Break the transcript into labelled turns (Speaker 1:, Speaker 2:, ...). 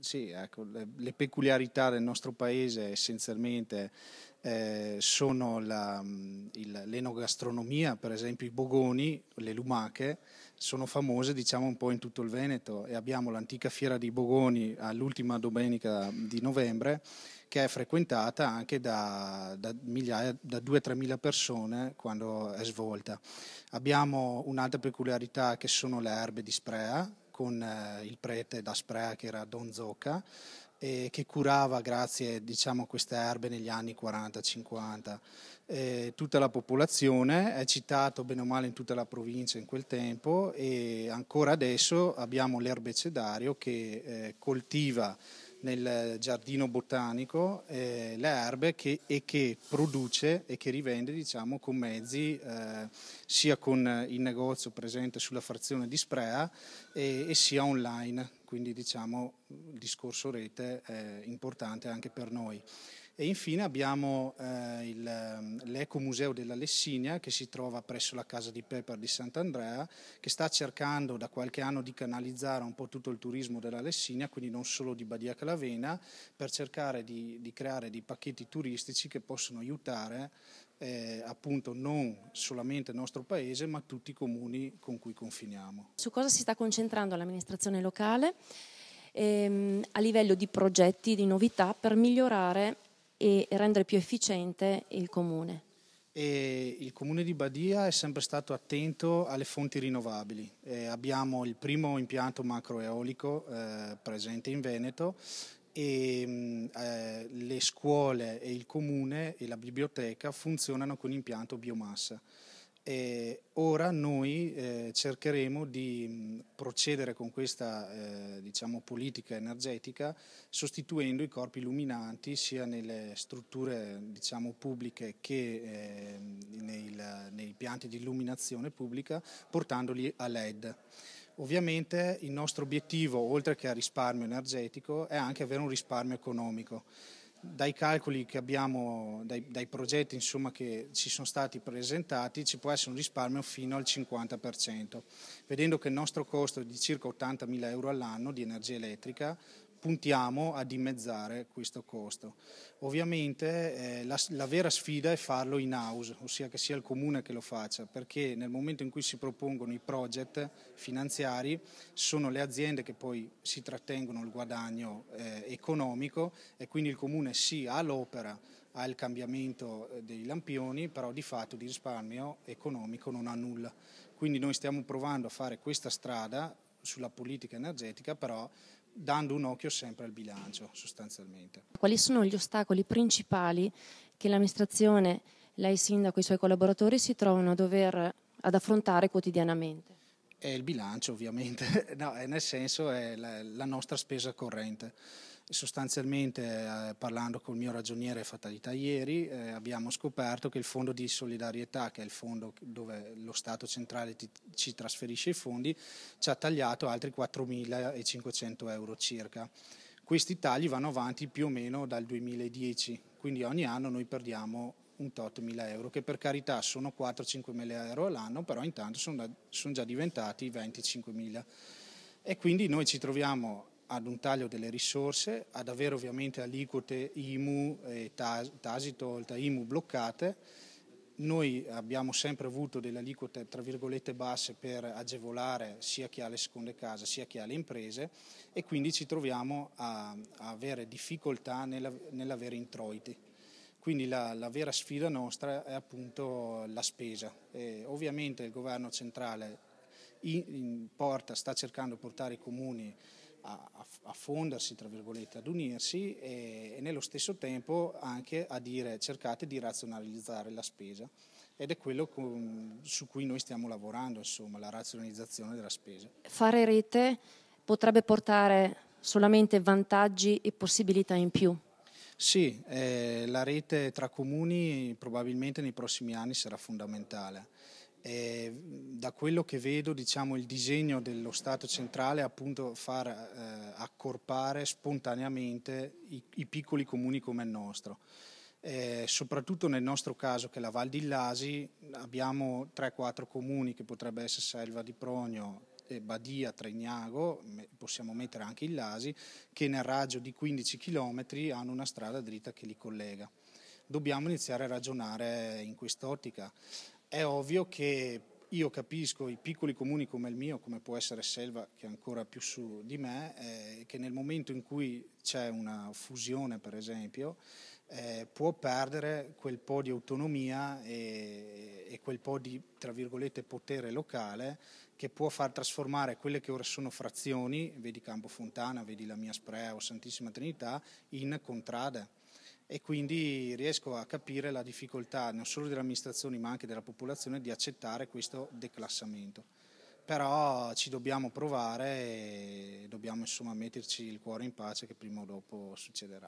Speaker 1: Sì, ecco, le, peculiarità del nostro paese essenzialmente eh, sono la, il, l'enogastronomia, per esempio i bogoni, le lumache, sono famose diciamo un po' in tutto il Veneto e abbiamo l'antica fiera dei bogoni all'ultima domenica di novembre che è frequentata anche da, da, migliaia, da 2-3 mila persone quando è svolta. Abbiamo un'altra peculiarità che sono le erbe di Sprea, con eh, il prete da Sprea che era Don Zocca, e che curava grazie diciamo, a queste erbe negli anni 40-50 eh, tutta la popolazione, è citato bene o male in tutta la provincia in quel tempo e ancora adesso abbiamo l'erbecedario che eh, coltiva nel giardino botanico eh, le erbe che, e che produce e che rivende diciamo, con mezzi eh, sia con il negozio presente sulla frazione di Sprea e, e sia online, quindi diciamo, il discorso rete è importante anche per noi. E infine abbiamo eh, il, ehm, l'Ecomuseo della Lessinia che si trova presso la casa di Pepper di Sant'Andrea che sta cercando da qualche anno di canalizzare un po' tutto il turismo della Lessinia, quindi non solo di Badia Calavena, per cercare di, di creare dei pacchetti turistici che possono aiutare eh, appunto non solamente il nostro paese ma tutti i comuni con cui confiniamo.
Speaker 2: Su cosa si sta concentrando l'amministrazione locale? Ehm, a livello di progetti, di novità per migliorare e rendere più efficiente il comune.
Speaker 1: E il comune di Badia è sempre stato attento alle fonti rinnovabili. Eh, abbiamo il primo impianto macroeolico eh, presente in Veneto e mm, eh, le scuole e il comune e la biblioteca funzionano con impianto biomassa. E ora noi eh, cercheremo di mh, procedere con questa eh, diciamo, politica energetica sostituendo i corpi illuminanti sia nelle strutture diciamo, pubbliche che eh, nei, nei pianti di illuminazione pubblica portandoli a LED. Ovviamente il nostro obiettivo, oltre che a risparmio energetico, è anche avere un risparmio economico dai calcoli che abbiamo, dai, dai progetti insomma, che ci sono stati presentati, ci può essere un risparmio fino al 50%, vedendo che il nostro costo è di circa 80.000 euro all'anno di energia elettrica, puntiamo a dimezzare questo costo. Ovviamente eh, la, la, vera sfida è farlo in house, ossia che sia il comune che lo faccia, perché nel momento in cui si propongono i project finanziari sono le aziende che poi si trattengono il guadagno eh, economico e quindi il comune sì ha l'opera, ha il cambiamento eh, dei lampioni, però di fatto di risparmio economico non ha nulla. Quindi noi stiamo provando a fare questa strada sulla politica energetica, però dando un occhio sempre al bilancio sostanzialmente.
Speaker 2: Quali sono gli ostacoli principali che l'amministrazione, lei sindaco e i suoi collaboratori si trovano a dover ad affrontare quotidianamente?
Speaker 1: È il bilancio ovviamente, no, nel senso è la, la nostra spesa corrente. Sostanzialmente, eh, parlando col mio ragioniere Fatalità ieri, eh, abbiamo scoperto che il fondo di solidarietà, che è il fondo dove lo Stato centrale ti, ci trasferisce i fondi, ci ha tagliato altri 4.500 euro circa. Questi tagli vanno avanti più o meno dal 2010, quindi ogni anno noi perdiamo un tot mila euro, che per carità sono 4-5 mila euro all'anno, però intanto sono, sono già diventati 25 mila. E quindi noi ci troviamo ad un taglio delle risorse, ad avere ovviamente aliquote IMU e tasi tolte, IMU bloccate. Noi abbiamo sempre avuto delle aliquote tra virgolette basse per agevolare sia chi ha le seconde case sia chi ha le imprese e quindi ci troviamo a, a avere difficoltà nella, nell'avere introiti. Quindi la, la, vera sfida nostra è appunto la spesa. E ovviamente il governo centrale in, in porta sta cercando di portare i comuni a, a, fondersi, tra virgolette, ad unirsi e, e, nello stesso tempo anche a dire cercate di razionalizzare la spesa ed è quello con, su cui noi stiamo lavorando, insomma, la razionalizzazione della spesa.
Speaker 2: Fare rete potrebbe portare solamente vantaggi e possibilità in più?
Speaker 1: Sì, eh, la rete tra comuni probabilmente nei prossimi anni sarà fondamentale e da quello che vedo diciamo, il disegno dello Stato centrale è appunto far eh, accorpare spontaneamente i, i, piccoli comuni come il nostro. Eh, soprattutto nel nostro caso che è la Val di Lasi abbiamo 3-4 comuni che potrebbe essere Selva di Pronio, Badia, Tregnago, possiamo mettere anche il Lasi, che nel raggio di 15 km hanno una strada dritta che li collega. Dobbiamo iniziare a ragionare in quest'ottica. È ovvio che io capisco i piccoli comuni come il mio, come può essere Selva, che è ancora più su di me, eh, che nel momento in cui c'è una fusione, per esempio, eh, può perdere quel po' di autonomia e, e, quel po' di, tra virgolette, potere locale che può far trasformare quelle che ora sono frazioni, vedi Campo Fontana, vedi la mia Sprea o Santissima Trinità, in contrade e quindi riesco a capire la difficoltà non solo delle amministrazioni ma anche della popolazione di accettare questo declassamento. Però ci dobbiamo provare e dobbiamo insomma metterci il cuore in pace che prima o dopo succederà.